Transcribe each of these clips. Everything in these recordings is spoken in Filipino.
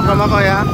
rokok-rokok ya.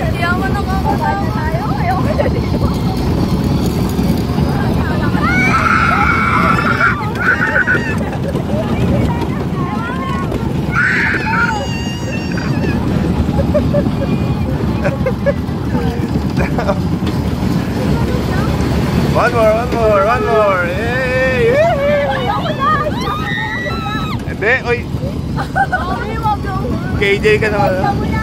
Kaya mo nakakasama tayo. Ayaw ko na dito. One more, one more, one more. Na. Hindi, oy. KJ ka na.